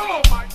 Oh my